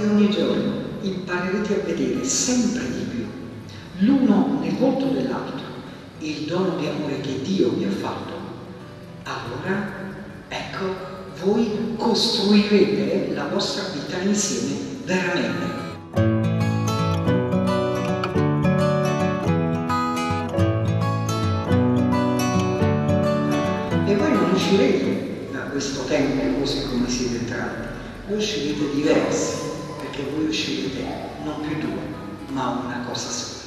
voi ogni giorno imparerete a vedere sempre di più. L'uno nel volto dell'altro il dono di amore che Dio vi ha fatto, allora ecco, voi costruirete la vostra vita insieme veramente. E voi non uscirete da questo tempo così come siete entrati, voi uscirete diversi, voi uscirete non più due, ma una cosa sola.